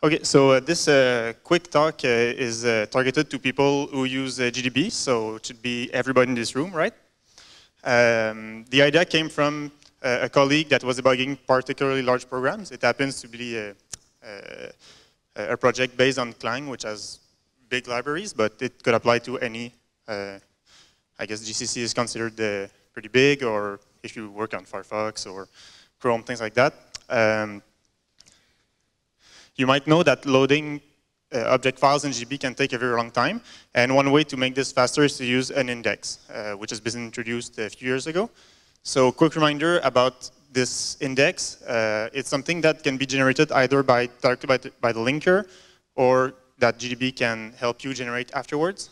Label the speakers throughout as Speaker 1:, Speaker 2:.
Speaker 1: Okay, so uh, this uh, quick talk uh, is uh, targeted to people who use uh, GDB, so it should be everybody in this room, right? Um, the idea came from uh, a colleague that was debugging particularly large programs. It happens to be a, a, a project based on Clang, which has big libraries, but it could apply to any, I guess GCC is considered pretty big, or if you work on Firefox or Chrome, things like that. Um, you might know that loading uh, object files in GDB can take a very long time. And one way to make this faster is to use an index, uh, which has been introduced a few years ago. So quick reminder about this index. Uh, it's something that can be generated either by directly by the, by the linker or that GDB can help you generate afterwards.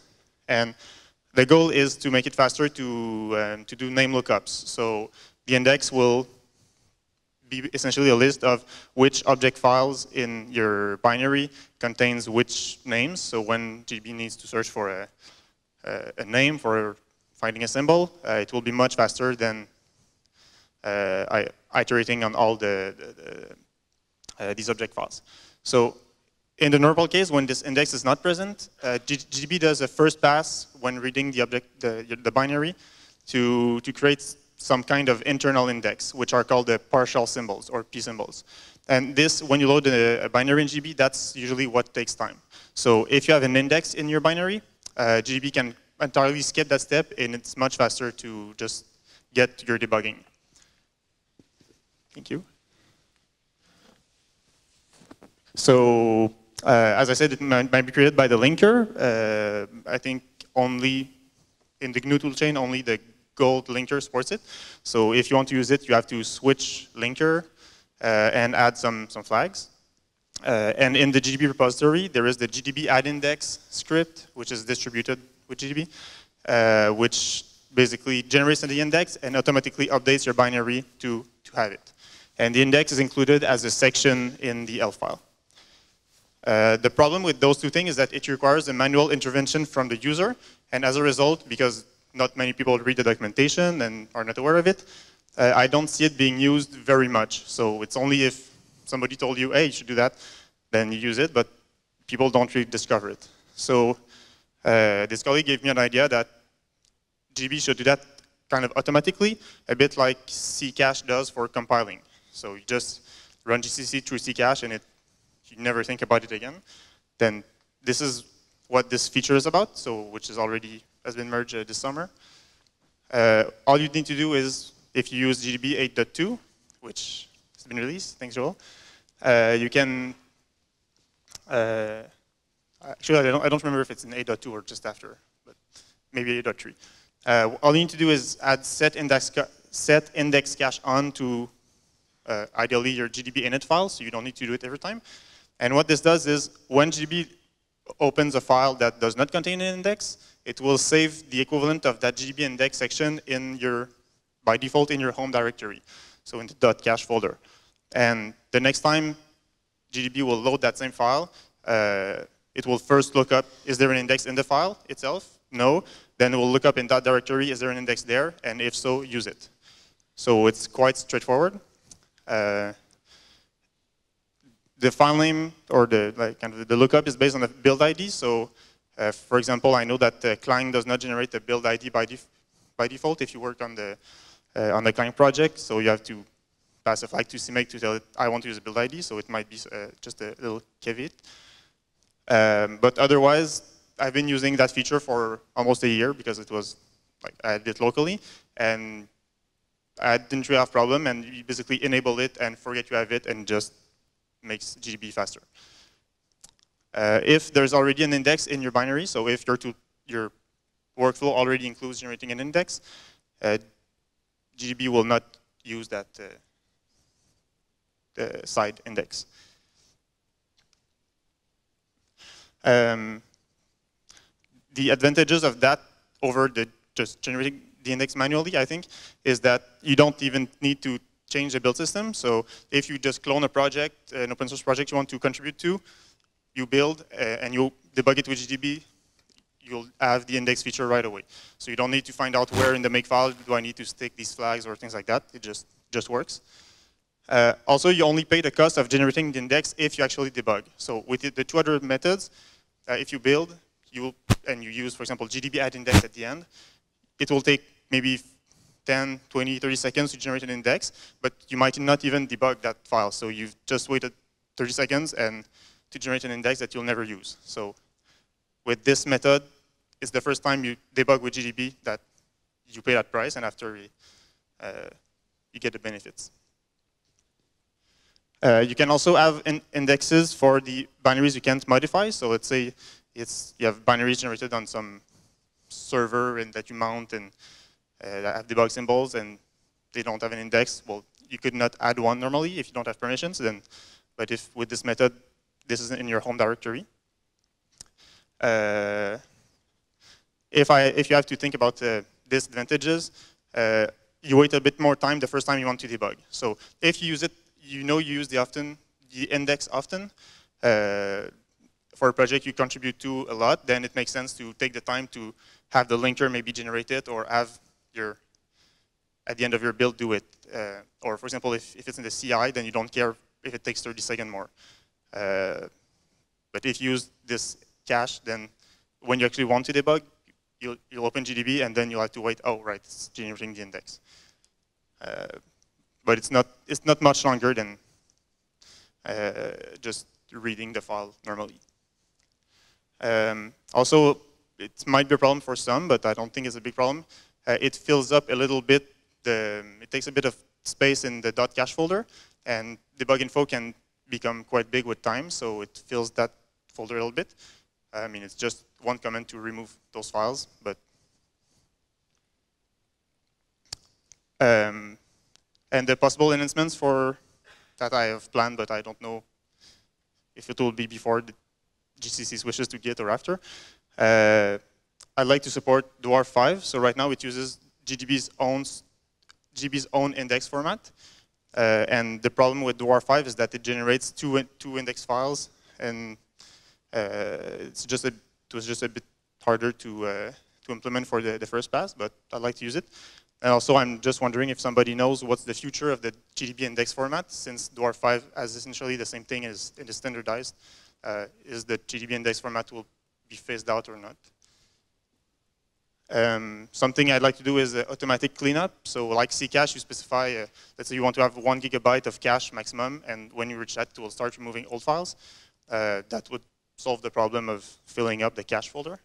Speaker 1: And the goal is to make it faster to, um, to do name lookups. So the index will be essentially a list of which object files in your binary contains which names. So when GDB needs to search for a, a, a name for finding a symbol, uh, it will be much faster than uh, iterating on all the, the, the uh, these object files. So in the normal case, when this index is not present, uh, GDB does a first pass when reading the object, the, the binary, to to create some kind of internal index, which are called the partial symbols or p symbols. And this, when you load a, binary in GDB, that's usually what takes time. So if you have an index in your binary, uh, GDB can entirely skip that step, and it's much faster to just get your debugging. Thank you. So uh, as I said, it might, might, be created by the linker. Uh, I think only in the GNU toolchain, only the gold linker supports it. So if you want to use it, you have to switch linker uh, and add some, some flags. Uh, and in the GDB repository, there is the GDB add index script, which is distributed with GDB, uh, which basically generates the index and automatically updates your binary to, to have it. And the index is included as a section in the ELF file. Uh, the problem with those two things is that it requires a manual intervention from the user, and as a result, because not many people read the documentation and are not aware of it. Uh, I don't see it being used very much. So it's only if somebody told you, hey, you should do that, then you use it, but people don't really discover it. So uh, this colleague gave me an idea that GDB should do that kind of automatically, a bit like Ccache does for compiling. So you just run GCC through Ccache and it, you never think about it again. Then this is what this feature is about, so which is already has been merged uh, this summer. Uh, all you need to do is, if you use GDB 8.2, which has been released, thanks Joel, uh, you can, actually I don't, I don't remember if it's in 8.2 or just after, but maybe 8.3. Uh, all you need to do is add set index, set index cache on to uh, ideally your GDB init file, so you don't need to do it every time. And what this does is when GDB opens a file that does not contain an index, it will save the equivalent of that GDB index section in your, by default in your home directory, so in the .cache folder. And the next time GDB will load that same file, uh, it will first look up, is there an index in the file itself? No. Then it will look up in that directory, is there an index there? And if so, use it. So it's quite straightforward. Uh, the file name or the like kind of the lookup is based on the build ID. So uh, for example, I know that uh, Clang does not generate a build ID by, def by default if you work on the uh, on the Clang project. So you have to pass a flag to CMake to tell it I want to use a build ID. So it might be uh, just a little caveat. Um, but otherwise, I've been using that feature for almost a year because it was like I did locally and I didn't really have a problem and you basically enable it and forget you have it and just makes GDB faster. Uh, if there's already an index in your binary, so if your, your workflow already includes generating an index, uh, GDB will not use that uh, side index. Um, the advantages of that over the just generating the index manually, I think, is that you don't even need to change the build system. So if you just clone a project, an open source project you want to contribute to, you build uh, and you debug it with GDB, you'll have the index feature right away. So you don't need to find out where in the make file do I need to stick these flags or things like that. It just, just works. Uh, also, you only pay the cost of generating the index if you actually debug. So with the two other methods, uh, if you build you will, and you use, for example, GDB add index at the end, it will take maybe 10, 20, 30 seconds to generate an index, but you might not even debug that file. So you've just waited 30 seconds and to generate an index that you'll never use. So with this method, it's the first time you debug with GDB that you pay that price, and after uh, you get the benefits. Uh, you can also have in indexes for the binaries you can't modify. So let's say it's you have binaries generated on some server and that you mount and uh, have debug symbols and they don't have an index. Well, you could not add one normally if you don't have permissions. Then, but if with this method, this is in your home directory. Uh, if I if you have to think about uh, disadvantages, uh, you wait a bit more time the first time you want to debug. So if you use it you know you use the often, the index often, uh, for a project you contribute to a lot, then it makes sense to take the time to have the linker maybe generate it or have your, at the end of your build, do it. Uh, or for example, if, if it's in the CI, then you don't care if it takes 30 seconds more. Uh, but if you use this cache, then when you actually want to debug, you'll, you'll open GDB and then you'll have to wait, oh, right, it's generating the index. Uh, but it's not it's not much longer than uh, just reading the file normally. Um, also, it might be a problem for some, but I don't think it's a big problem. Uh, it fills up a little bit. The, it takes a bit of space in the dot .cache folder, and debug info can become quite big with time, so it fills that folder a little bit. I mean, it's just one command to remove those files, but um, and the possible enhancements for that I have planned, but I don't know if it will be before the GCC switches to Git or after. Uh, I'd like to support Dwarf 5. So right now it uses GDB's own, GDB's own index format. Uh, and the problem with Dwarf 5 is that it generates two, two index files. And uh, it's just a, it was just a bit harder to, uh, to implement for the, the first pass, but I'd like to use it. And also, I'm just wondering if somebody knows what's the future of the GDB index format, since Dwarf 5 has essentially the same thing as it is standardized. Uh, is the GDB index format will be phased out or not? Um, something I'd like to do is uh, automatic cleanup. So like Ccache, you specify, uh, let's say you want to have one gigabyte of cache maximum, and when you reach that, it will start removing old files. Uh, that would solve the problem of filling up the cache folder.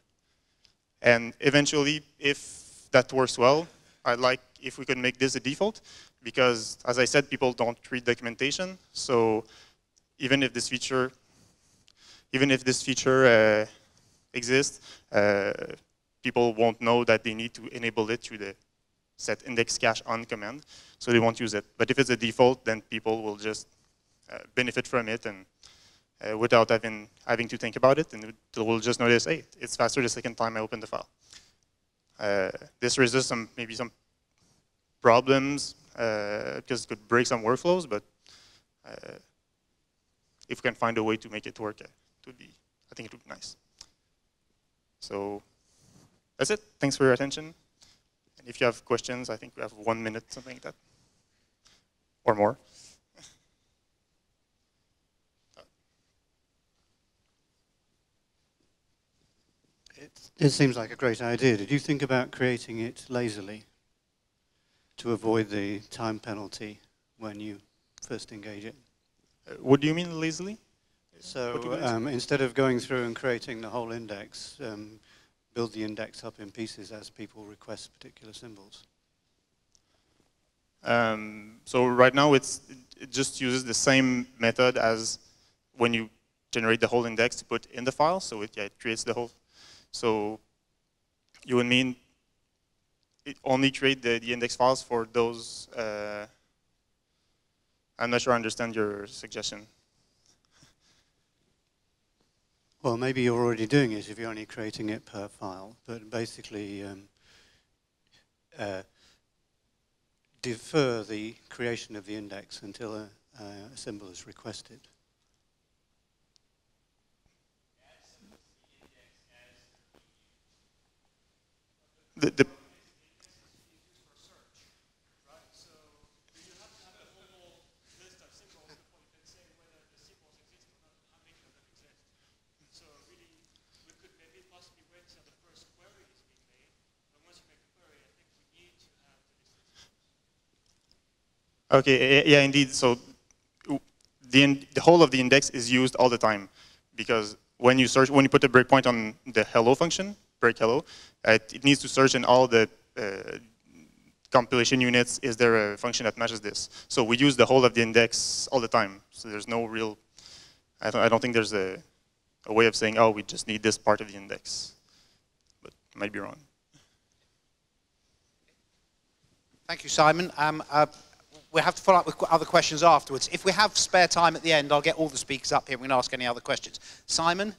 Speaker 1: And eventually, if that works well, I'd like if we could make this a default, because as I said, people don't read documentation. So even if this feature, even if this feature uh, exists, uh, people won't know that they need to enable it through the set index cache on command, so they won't use it. But if it's a default, then people will just uh, benefit from it and uh, without having having to think about it, and they will just notice, hey, it's faster the second time I open the file. Uh, this raises some maybe some problems uh, because it could break some workflows, but uh, if we can find a way to make it work, it would be, I think it would be nice. So that's it. Thanks for your attention. And if you have questions, I think we have one minute, something like that, or more.
Speaker 2: It seems like a great idea. Did you think about creating it lazily to avoid the time penalty when you first engage it?
Speaker 1: Uh, what do you mean lazily?
Speaker 2: So um, instead of going through and creating the whole index, um, build the index up in pieces as people request particular symbols.
Speaker 1: Um, so right now it's, it just uses the same method as when you generate the whole index to put in the file. So it, yeah, it creates the whole so you would mean it only create the, the index files for those. Uh, I'm not sure I understand your suggestion.
Speaker 2: Well, maybe you're already doing it if you're only creating it per file, but basically um, uh, defer the creation of the index until a, a symbol is requested.
Speaker 1: the, the Okay, yeah, indeed. So the, the whole of the index is used all the time because when you search, when you put a breakpoint on the hello function, break hello, uh, it needs to search in all the uh, compilation units. Is there a function that matches this? So we use the whole of the index all the time. So there's no real, I don't, I don't think there's a, a way of saying, oh, we just need this part of the index. But I might be wrong.
Speaker 3: Thank you, Simon. Um, uh, we'll have to follow up with other questions afterwards. If we have spare time at the end, I'll get all the speakers up here and we can ask any other questions. Simon?